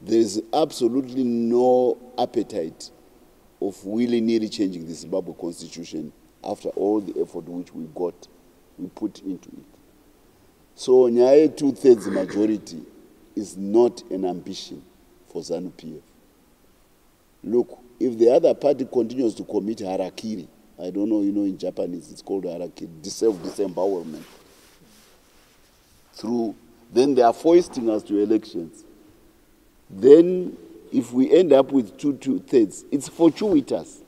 there is absolutely no appetite of willy-nilly changing the Zimbabwe constitution after all the effort which we got, we put into it. So nyaya two-thirds majority is not an ambition for ZANU-PF. Look, if the other party continues to commit harakiri, I don't know, you know, in Japanese it's called harakiri, self-disembowelment, through, then they are foisting us to elections. Then, if we end up with two two thirds, it's fortuitous.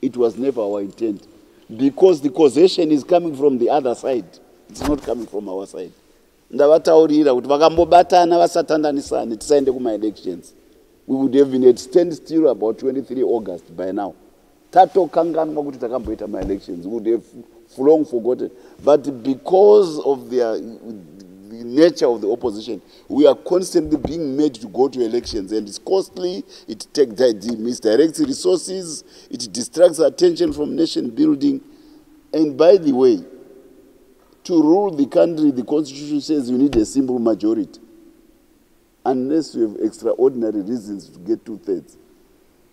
It was never our intent because the causation is coming from the other side. It's not coming from our side. ndavataurira kuti vakambobatana vasatandanisane tisaende kuma-elections we would have been at still about 23 august by now tatokanganwa kuti takamboita ma-elections we would have long forgotten but because of their, the nature of the opposition we are constantly being made to go to elections and it's costly it take, misdirects resources it distracts attention from nation building and by the way to rule the country, the constitution says you need a simple majority. Unless you have extraordinary reasons to get two thirds.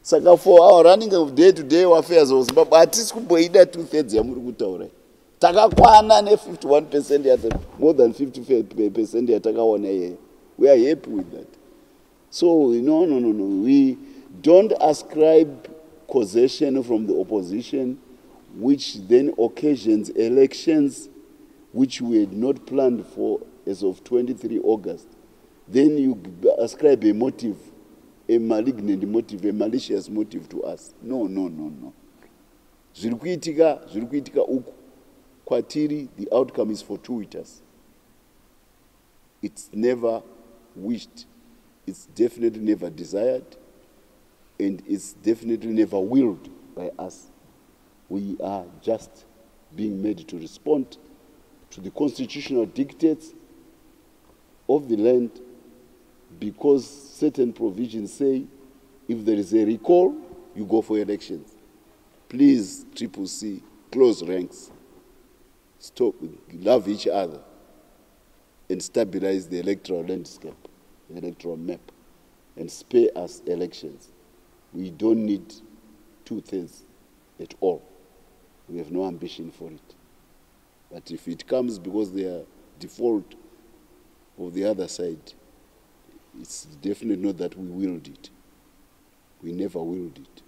Saka for our running of day to day affairs of Zimbabwe, hatisi kumboida two thirds. Takakwana ne 51 percent yata, more than 50 percent yatakaona here. We are happy with that. So, no, no, no, no. We don't ascribe causation from the opposition, which then occasions elections which we had not planned for as of 23 August, then you ascribe a motive, a malignant motive, a malicious motive to us. No, no, no, no. zviri kuitika zviri kuitika uku kwatiri the outcome is fortuitous. It's never wished. It's definitely never desired. And it's definitely never willed by us. We are just being made to respond to the constitutional dictates of the land because certain provisions say if there is a recall, you go for elections. Please, Triple C, close ranks, stop, love each other, and stabilize the electoral landscape, the electoral map, and spare us elections. We don't need two things at all. We have no ambition for it. But if it comes because they are default of the other side, it's definitely not that we willed it. We never willed it.